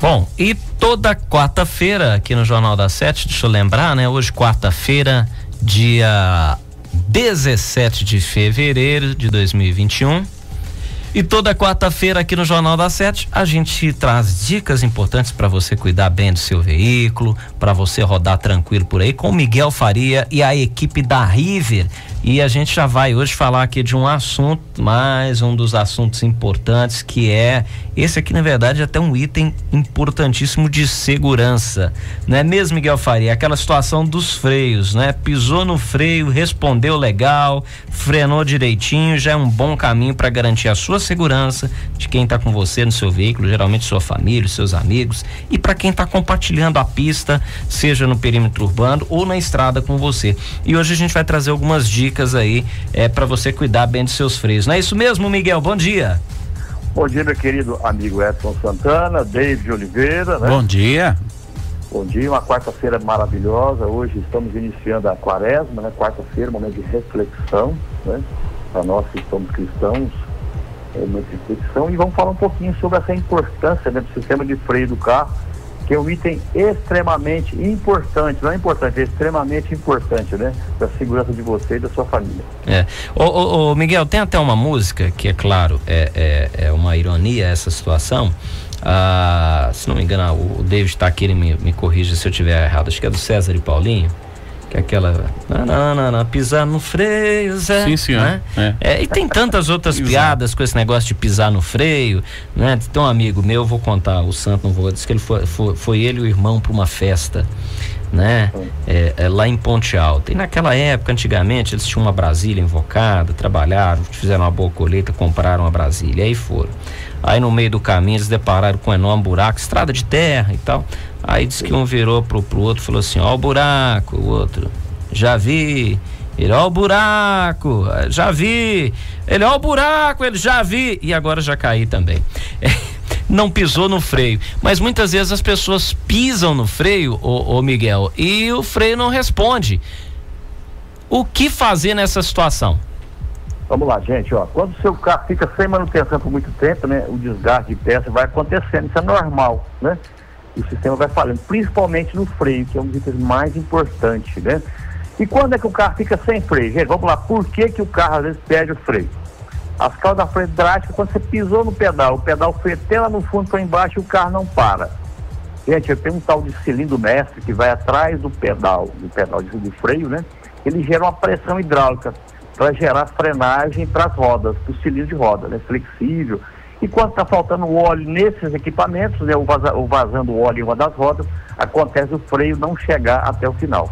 Bom, e toda quarta-feira aqui no Jornal da Sete, deixa eu lembrar, né? Hoje, quarta-feira, dia 17 de fevereiro de 2021. E toda quarta-feira aqui no Jornal da Sete a gente traz dicas importantes para você cuidar bem do seu veículo, para você rodar tranquilo por aí com Miguel Faria e a equipe da River. E a gente já vai hoje falar aqui de um assunto, mais um dos assuntos importantes, que é esse aqui, na verdade, é até um item importantíssimo de segurança. Não é mesmo, Miguel Faria? Aquela situação dos freios, né? Pisou no freio, respondeu legal, frenou direitinho, já é um bom caminho para garantir a sua segurança de quem está com você no seu veículo, geralmente sua família, seus amigos, e para quem está compartilhando a pista, seja no perímetro urbano ou na estrada com você. E hoje a gente vai trazer algumas dicas dicas aí é, para você cuidar bem dos seus freios. Não é isso mesmo, Miguel? Bom dia. Bom dia, meu querido amigo Edson Santana, David Oliveira. Né? Bom dia. Bom dia, uma quarta-feira maravilhosa. Hoje estamos iniciando a quaresma, né? Quarta-feira, momento de reflexão, né? Para nós que somos cristãos, é uma reflexão. E vamos falar um pouquinho sobre essa importância né, do sistema de freio do carro que é um item extremamente importante, não é importante, é extremamente importante, né? Para a segurança de você e da sua família. É. Ô, ô, ô, Miguel, tem até uma música que, é claro, é, é, é uma ironia essa situação. Ah, se não me engano, o David está aqui, ele me, me corrige se eu estiver errado. Acho que é do César e Paulinho que é aquela nanana, pisar no freio, Zé. Sim, senhor. Né? É. É, e tem tantas outras piadas com esse negócio de pisar no freio, né? Tem um amigo meu, vou contar, o Santo, não vou, disse que ele foi, foi, foi ele e o irmão para uma festa, né? É, é, lá em Ponte Alta. E naquela época, antigamente, eles tinham uma Brasília invocada, trabalharam, fizeram uma boa colheita, compraram uma Brasília, aí foram. Aí no meio do caminho eles depararam com um enorme buraco, estrada de terra e tal. Aí disse que um virou pro, pro outro falou assim, ó o buraco, o outro, já vi. Ele, ó o buraco, já vi. Ele, ó o buraco, ele já vi. E agora já caí também. Não pisou no freio. Mas muitas vezes as pessoas pisam no freio, ô, ô Miguel, e o freio não responde. O que fazer nessa situação? Vamos lá, gente, ó. Quando o seu carro fica sem manutenção por muito tempo, né? O desgaste de peça vai acontecendo, isso é normal, né? E o sistema vai falhando, principalmente no freio, que é um dos itens mais importantes, né? E quando é que o carro fica sem freio? Gente, vamos lá, por que, que o carro às vezes perde o freio? As causas da freio drástica, quando você pisou no pedal, o pedal foi até lá no fundo para embaixo e o carro não para. Gente, eu tenho um tal de cilindro mestre que vai atrás do pedal, do pedal de, freio, né? Ele gera uma pressão hidráulica para gerar frenagem para as rodas, para o cilindro de roda, né? Flexível. E quando está faltando óleo nesses equipamentos, né? O, vaza, o vazando óleo em uma das rodas, acontece o freio não chegar até o final.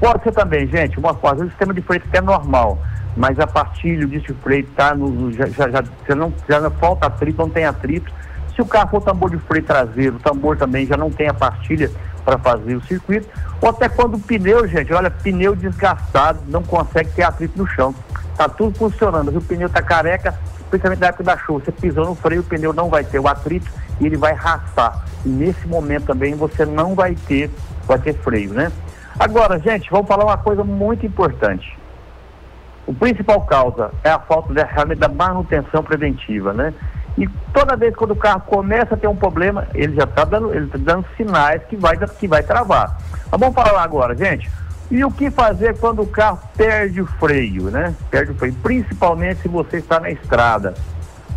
Pode ser também, gente, uma coisa, o sistema de freio é normal, mas a partilha, o disco freio está no. Já, já, já, não, já não falta atrito, não tem atrito. Se o carro for tambor de freio traseiro, o tambor também já não tem a partilha para fazer o circuito. Ou até quando o pneu, gente, olha, pneu desgastado, não consegue ter atrito no chão. Tá tudo funcionando. O pneu tá careca, principalmente na época da chuva. Você pisou no freio, o pneu não vai ter o atrito e ele vai raspar. E nesse momento também você não vai ter, vai ter freio, né? Agora, gente, vamos falar uma coisa muito importante. O principal causa é a falta de, realmente da manutenção preventiva, né? E toda vez quando o carro começa a ter um problema, ele já está dando, tá dando sinais que vai, que vai travar. Mas vamos falar agora, gente. E o que fazer quando o carro perde o freio, né? Perde o freio, principalmente se você está na estrada.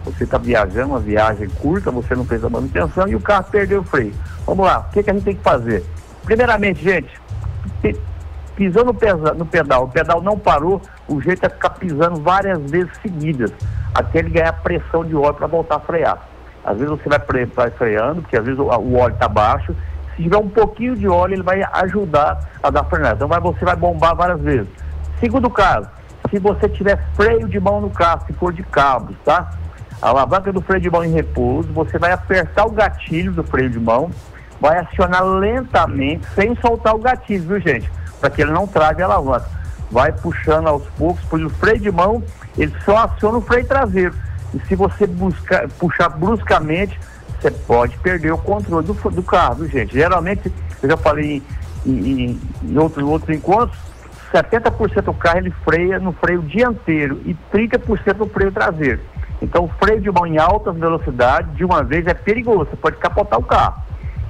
Você está viajando, uma viagem curta, você não fez a manutenção e o carro perdeu o freio. Vamos lá, o que, que a gente tem que fazer? Primeiramente, gente, pisou no, no pedal, o pedal não parou, o jeito é ficar pisando várias vezes seguidas, até ele ganhar pressão de óleo para voltar a frear. Às vezes você vai, vai freando, porque às vezes o, o óleo está baixo, se tiver um pouquinho de óleo, ele vai ajudar a dar frenada. Então vai, você vai bombar várias vezes. Segundo caso, se você tiver freio de mão no carro, se for de cabos, tá? A alavanca do freio de mão em repouso, você vai apertar o gatilho do freio de mão, vai acionar lentamente, sem soltar o gatilho, viu gente? Para que ele não trave a alavanca. Vai puxando aos poucos, pois o freio de mão, ele só aciona o freio traseiro. E se você buscar, puxar bruscamente, você pode perder o controle do, do carro, viu, gente? Geralmente, eu já falei em, em, em outros, outros encontros, 70% do carro ele freia no freio dianteiro e 30% no freio traseiro. Então, o freio de mão em altas velocidades, de uma vez, é perigoso, você pode capotar o carro.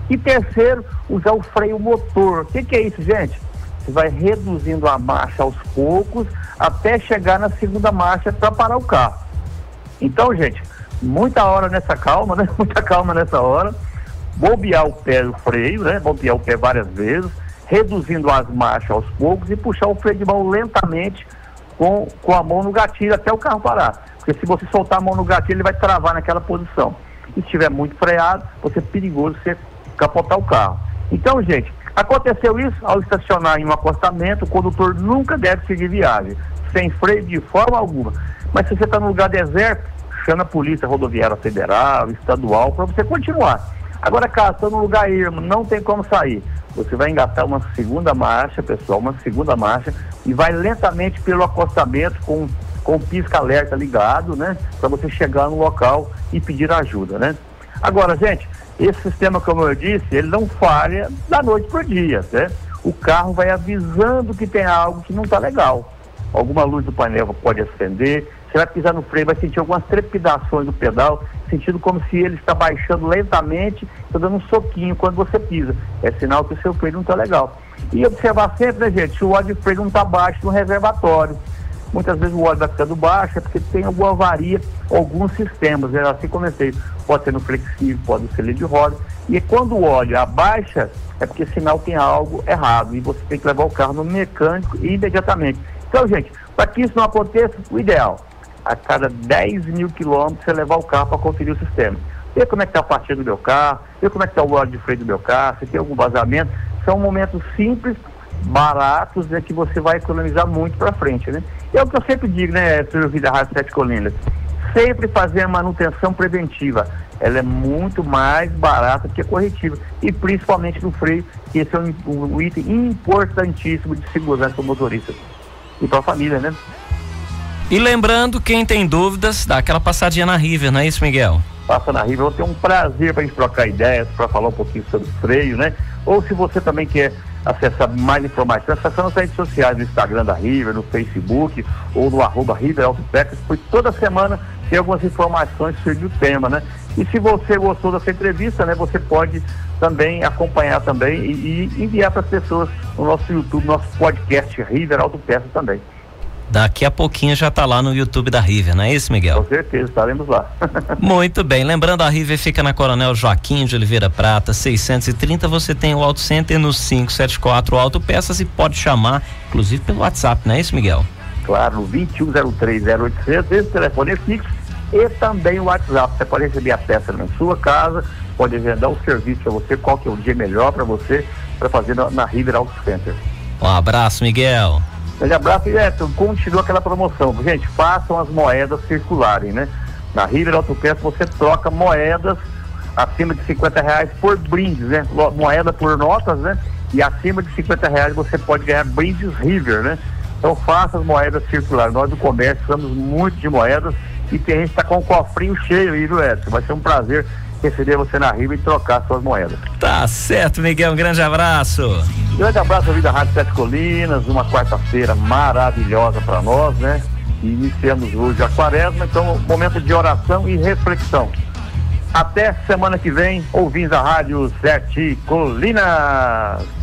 E terceiro, usar o freio motor. O que, que é isso, gente? Você vai reduzindo a marcha aos poucos até chegar na segunda marcha para parar o carro. Então, gente, muita hora nessa calma, né? Muita calma nessa hora. Bobear o pé do freio, né? Bobear o pé várias vezes, reduzindo as marchas aos poucos e puxar o freio de mão lentamente com, com a mão no gatilho até o carro parar. Porque se você soltar a mão no gatilho, ele vai travar naquela posição. E se estiver muito freado, você é perigoso você capotar o carro. Então, gente, aconteceu isso ao estacionar em um acostamento, o condutor nunca deve seguir viagem, sem freio de forma alguma. Mas se você está no lugar deserto, chama a polícia rodoviária federal, estadual, para você continuar. Agora, caso está no lugar ermo, não tem como sair. Você vai engatar uma segunda marcha, pessoal, uma segunda marcha, e vai lentamente pelo acostamento com, com o pisca-alerta ligado, né? Para você chegar no local e pedir ajuda, né? Agora, gente, esse sistema, como eu disse, ele não falha da noite para o dia, né? O carro vai avisando que tem algo que não está legal. Alguma luz do painel pode acender, você vai pisar no freio, vai sentir algumas trepidações do pedal, sentindo como se ele está baixando lentamente, está dando um soquinho quando você pisa. É sinal que o seu freio não está legal. E observar sempre, né, gente, se o óleo de freio não está baixo no reservatório. Muitas vezes o óleo está ficando baixo, é porque tem alguma avaria, alguns sistemas, né? assim comecei, pode ser no flexível, pode ser de roda. E quando o óleo abaixa, é porque sinal tem algo errado e você tem que levar o carro no mecânico imediatamente. Então, gente, para que isso não aconteça, o ideal a cada 10 mil quilômetros você levar o carro para conferir o sistema. Ver como é que está a partida do meu carro, ver como é que está o óleo de freio do meu carro, se tem algum vazamento. São momentos simples, baratos, né, que você vai economizar muito para frente, né? É o que eu sempre digo, né, Sr. Vida Rádio Sete Colinas. Sempre fazer a manutenção preventiva. Ela é muito mais barata que a corretiva. E principalmente no freio, que esse é um, um item importantíssimo de segurança para o motorista e para a família, né? E lembrando, quem tem dúvidas, dá aquela passadinha na River, não é isso, Miguel? Passa na River, eu vou ter um prazer para a gente trocar ideias, para falar um pouquinho sobre freio, né? Ou se você também quer acessar mais informações, acessando as redes sociais, no Instagram da River, no Facebook, ou no arroba River pois toda semana tem algumas informações sobre o tema, né? E se você gostou dessa entrevista, né, você pode também acompanhar também e, e enviar para as pessoas no nosso YouTube, nosso podcast River Autopeças também. Daqui a pouquinho já está lá no YouTube da River, não é isso, Miguel? Com certeza, estaremos lá. Muito bem. Lembrando, a River fica na Coronel Joaquim de Oliveira Prata, 630. Você tem o Auto Center no 574 Auto Peças e pode chamar, inclusive pelo WhatsApp, não é isso, Miguel? Claro, no 21030800. Esse telefone é fixo e também o WhatsApp. Você pode receber a peça na sua casa, pode agendar o serviço para você, qual que é o dia melhor para você, para fazer na, na River Auto Center. Um abraço, Miguel. Grande abraço e é, continua aquela promoção. Gente, façam as moedas circularem, né? Na River Autopeça você troca moedas acima de 50 reais por brindes, né? Moeda por notas, né? E acima de 50 reais você pode ganhar brindes River, né? Então faça as moedas circulares. Nós do comércio usamos muito de moedas e tem gente que está com o cofrinho cheio aí, viu, Edson? Vai ser um prazer receber você na Riva e trocar suas moedas. Tá certo, Miguel. Um grande abraço. Grande abraço Vida Rádio Sete Colinas, uma quarta-feira maravilhosa para nós, né? E iniciamos hoje a quaresma, então momento de oração e reflexão. Até semana que vem, ouvindo a Rádio Sete Colinas.